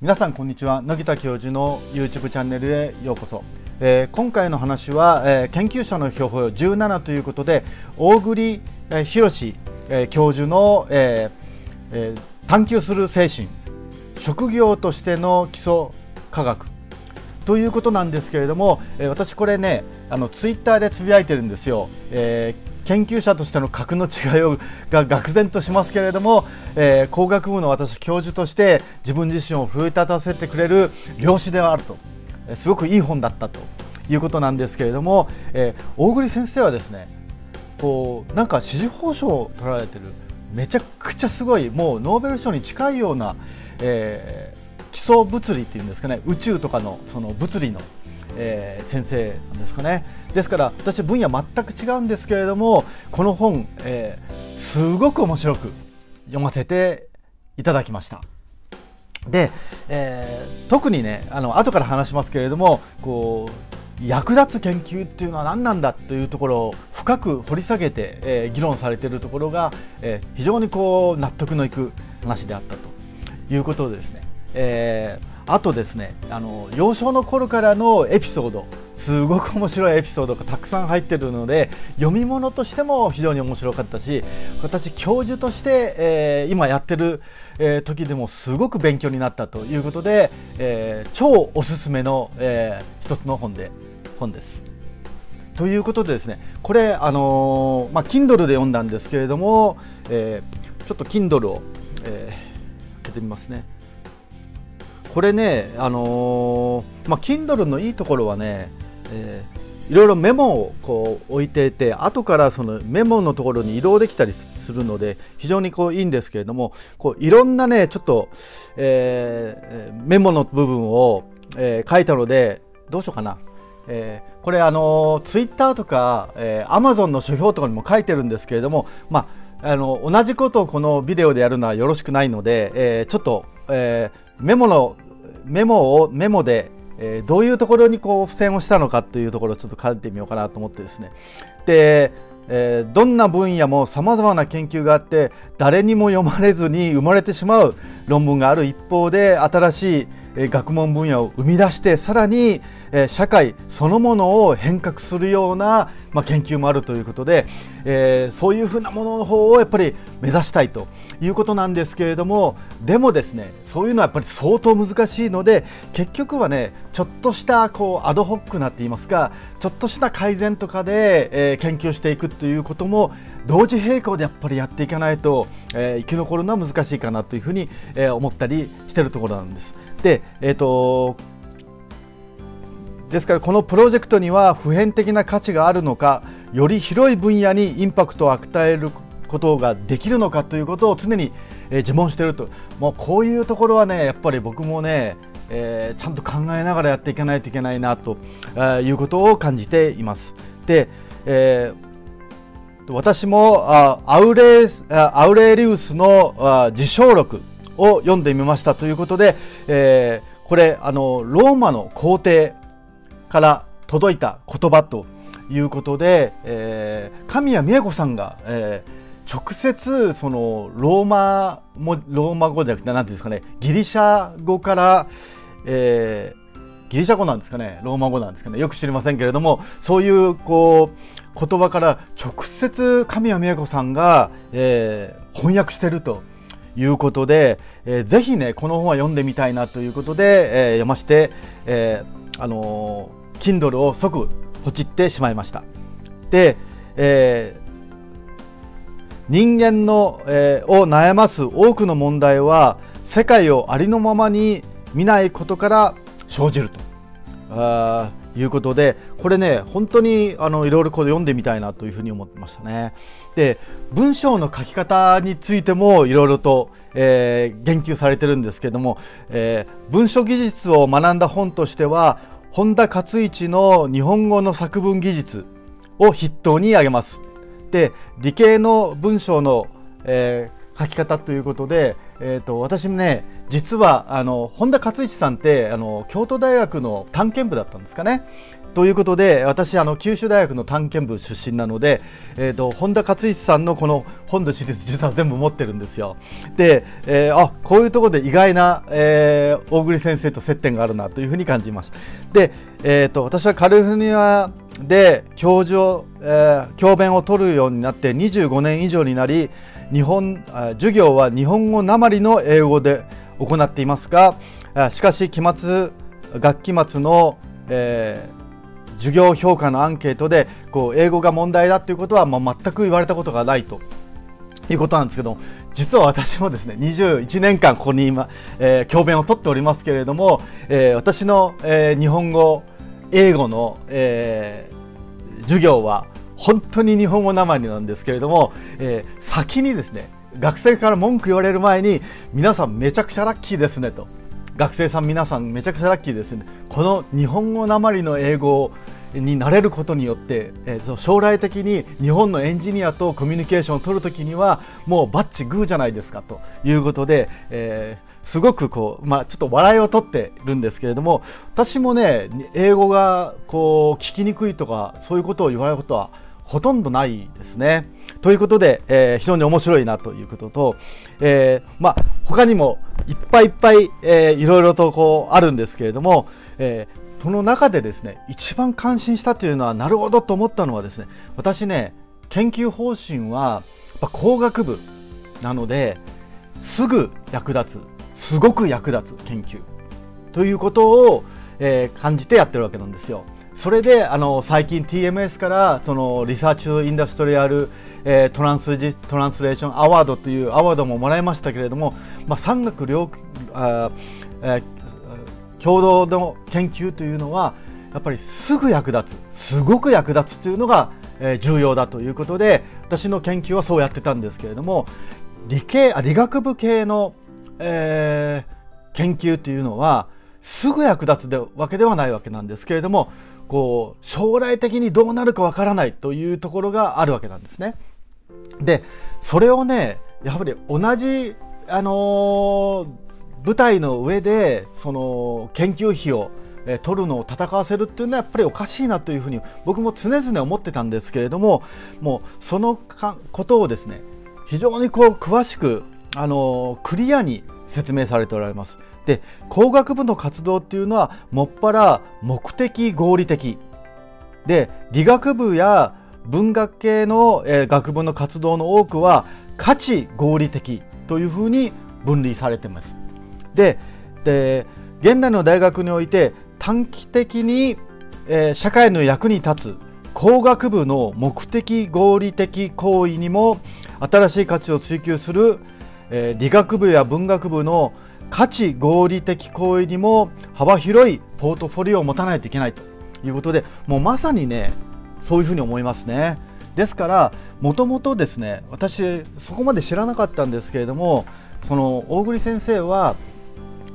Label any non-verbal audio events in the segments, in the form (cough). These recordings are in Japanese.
皆さんこんにちは。野木田教授の YouTube チャンネルへようこそ、えー、今回の話は、えー、研究者の標本17ということで大栗、えー、博、えー、教授の、えーえー、探求する精神職業としての基礎科学ということなんですけれども、えー、私これねあのツイッターでつぶやいてるんですよ、えー研究者としての格の違いをが愕然としますけれども、えー、工学部の私教授として自分自身を奮い立たせてくれる漁師ではあると、すごくいい本だったと。いうことなんですけれども、えー、大栗先生はですねこうなんか支持報奨を取られてるめちゃくちゃすごいもうノーベル賞に近いような、えー、基礎物理っていうんですかね宇宙とかのその物理のえー、先生なんですかね。ですから私分野全く違うんですけれどもこの本、えー、すごく面白く読ませていただきました。で、えー、特にねあの後から話しますけれどもこう役立つ研究っていうのは何なんだというところを深く掘り下げて、えー、議論されているところが、えー、非常にこう納得のいく話であったということでですね、えーあとですねあの幼少の頃からのエピソードすごく面白いエピソードがたくさん入ってるので読み物としても非常に面白かったし私教授として、えー、今やってる、えー、時でもすごく勉強になったということで、えー、超おすすめの、えー、一つの本で本です。ということでですねこれあのー、まあ Kindle で読んだんですけれども、えー、ちょっと Kindle を、えー、開けてみますね。これね、あのー、まあ、Kindle のいいところはね、えー、いろいろメモをこう置いていて後からそのメモのところに移動できたりするので非常にこういいんですけれどもこういろんなねちょっと、えー、メモの部分を、えー、書いたのでどうしようかな、えー、これあのツイッターとか、えー、Amazon の書評とかにも書いてるんですけれどもまああの同じことをこのビデオでやるのはよろしくないので、えー、ちょっと、えー、メモのメモをメモで、えー、どういうところにこう付箋をしたのかというところをちょっと書いてみようかなと思ってですね。で、えー、どんな分野もさまざまな研究があって誰にも読まれずに生まれてしまう論文がある一方で新しい学問分野を生み出してさらに社会そのものを変革するような、ま、研究もあるということで、え、そういうふうなものの方をやっぱり目指したいということなんですけれどもでもですねそういうのはやっぱり相当難しいので結局はねちょっとしたこうアドホックなって言いますかちょっとした改善とかで、え、研究していくということも同時並行でやっぱりやっていかないと、えー、生き残るのは難しいかなというふうに、えー、思ったりしてるところなんです。で、えーとですからこのプロジェクトには普遍的な価値があるのかより広い分野にインパクトを与えることができるのかということを常に、え自問しているともうこういうところはねやっぱり僕もね、えー、ちゃんと考えながらやっていかないといけないなと、えいうことを感じています。で、えー、私もあアウレアウレリウスのあ自称録を読んでみましたということで、えー、これあのローマの皇帝から届いた言葉ということで、えー、神谷美恵子さんが、えー、直接そのローマもローマ語じゃなくて何ていうんですかねギリシャ語から、えー、ギリシャ語なんですかねローマ語なんですかねよく知りませんけれどもそういうこう言葉から直接神谷美恵子さんが、えー、翻訳してると。いうことで、えー、ぜひねこの本は読んでみたいなということで、えー、読まして、えー、あのー、Kindle を即ポチってしまいました。で、えー、人間の、えー、を悩ます多くの問題は世界をありのままに見ないことから生じるとあいうことでこれね本当にあのいろいろこう読んでみたいなというふうに思ってましたね。で文章の書き方についてもいろいろと、えー、言及されてるんですけども、えー、文書技術を学んだ本としては本田勝一の日本語の作文技術を筆頭に挙げます。で理系の文章の、えー、書き方ということで、えーと、私ね実はあの本田勝一さんってあの京都大学の探検部だったんですかね。ということで私あの九州大学の探検部出身なので、えーと、本田勝一さんのこの本のシリーズ実は全部持ってるんですよ。で、えー、あこういうところで意外な、えー、大栗先生と接点があるなというふうに感じました。で、えーと、私はカリフォルニアで教授を、えー、教鞭を取るようになって25年以上になり日本授業は日本語なまりの英語で行っていますがしかし期末学期末の、えー、授業評価のアンケートでこう英語が問題だということは、まあ、全く言われたことがないと。いうことなんですけど実は私もですね21年間ここに今、えー、教鞭を取っておりますけれども、えー、私の、えー、日本語英語の、えー、授業は本当に日本語なまりなんですけれども、えー、先にですね学生から文句言われる前に皆さんめちゃくちゃラッキーですねと。学生さん皆さんめちゃくちゃラッキーですね。この日本語なまりの英語になれることによって、えー、将来的に日本のエンジニアとコミュニケーションを取るときにはもうバッチグーじゃないですかということで、えー、すごくこう、まあ、ちょっと笑いを取ってるんですけれども私もね英語がこう聞きにくいとかそういうことを言われることはほとんどないですね。ということで、えー、非常に面白いなということと、えー、まあ、他にもいっぱいいっぱい、えー、いろいろとこうあるんですけれども、えー、その中でですね一番感心したというのはなるほどと思ったのはですね私ね研究方針は工学部なのですぐ役立つすごく役立つ研究ということを、えー、感じてやってるわけなんですよ。それであの最近 TMS からそのリサーチインダストリアル、えー、トランスジトランスレーションアワードというアワードももらいましたけれども、まあ、産学両あ、えー、共同の研究というのはやっぱりすぐ役立つすごく役立つというのが、えー、重要だということで私の研究はそうやってたんですけれども理系あ理学部系の、えー、研究というのはすぐ役立つでわけではないわけなんですけれどもこう将来的にどうなるかわからないというところがあるわけなんですね。でそれをねやっぱり同じ、あのー、舞台の上でその研究費をえ取るのを戦わせるっていうのはやっぱりおかしいなというふうに僕も常々思ってたんですけれどももうそのかことをですね非常にこう詳しく、あのクリアに説明されておられます。で工学部の活動っていうのはもっぱら目的合理的で理学部や文学系の、えー、学部の活動の多くは価値合理的というふうに分離されてます。でで現代の大学において短期的に、えー、社会の役に立つ工学部の目的合理的行為にも新しい価値を追求する、えー、理学部や文学部の価値合理的行為にも幅広いポートフォリオを持たないといけないということでもうまさにねそういうふうに思いますね。ですからもともとですね私そこまで知らなかったんですけれどもその大栗先生は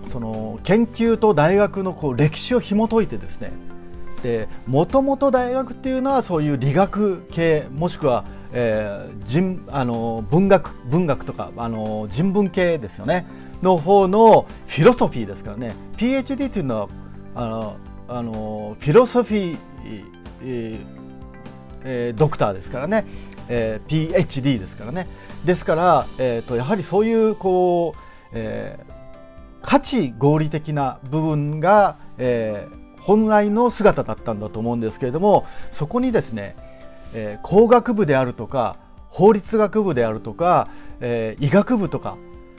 その研究と大学のこう歴史を紐解いてですねでもともと大学っていうのはそういう理学系もしくは、えー、人あの文学文学とかあの人文系ですよね。の方のフィロソフィーですからね。PhD というのはあのあのフィロソフィー、えー、ドクターですからね、えー、PhD ですからね。ですから、えーと、やはりそういうこう、えー、価値合理的な部分が、えー、本来の姿だったんだと思うんですけれどもそこにですね、えー、工学部であるとか法律学部であるとか、えー、医学部とか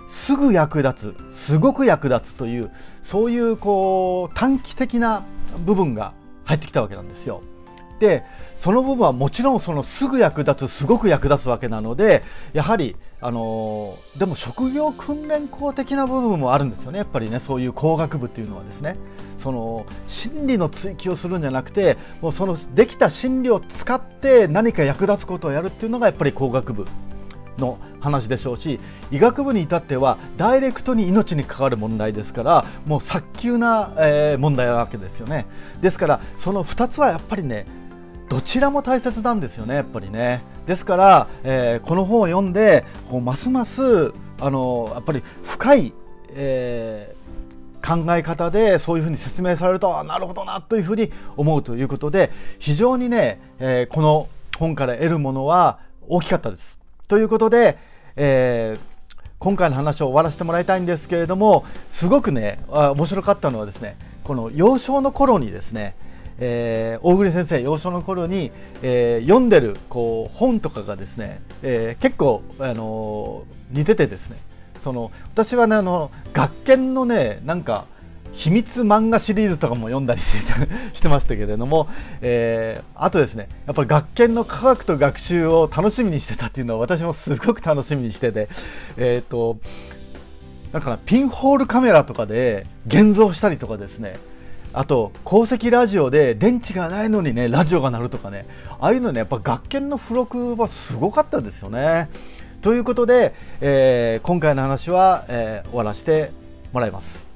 すぐ役立つすごく役立つというそういうこう短期的な部分が入ってきたわけなんですよ。でその部分はもちろんそのすぐ役立つすごく役立つわけなのでやはりあのでも職業訓練校的な部分もあるんですよねやっぱりねそういう工学部っていうのはですね。その心理の追求をするんじゃなくてもうそのできた心理を使って何か役立つことをやるっていうのがやっぱり工学部の話でしょうし医学部に至ってはダイレクトに命に関わる問題ですからもう早急な、えー、問題なわけですよね。ですからその2つはやっぱりねどちらも大切なんですよねやっぱりねですから、えー、この本を読んでこうますますあのやっぱり深い、えー、考え方でそういうふうに説明されるとなるほどなというふうに思うということで非常にね、えー、この本から得るものは大きかったです。ということで、え今回の話を終わらせてもらいたいんですけれどもすごくね面白かったのはですねこの幼少の頃にですねえー、大栗先生幼少の頃に、えー、読んでるこう本とかがですね、えー、結構、あのー、似ててですねその私はねあの学研のねなんか秘密漫画シリーズとかも読んだりして (laughs) してましたけれども、えー、あとですねやっぱり学研の科学と学習を楽しみにしてたっていうのは私もすごく楽しみにしててえっ、ー、とだからピンホールカメラとかで現像したりとかですねあと鉱石ラジオで電池がないのにねラジオが鳴るとかねああいうのねやっぱ学研の付録はすごかったですよね。ということで、えー、今回の話は、えー、終わらせてもらいます。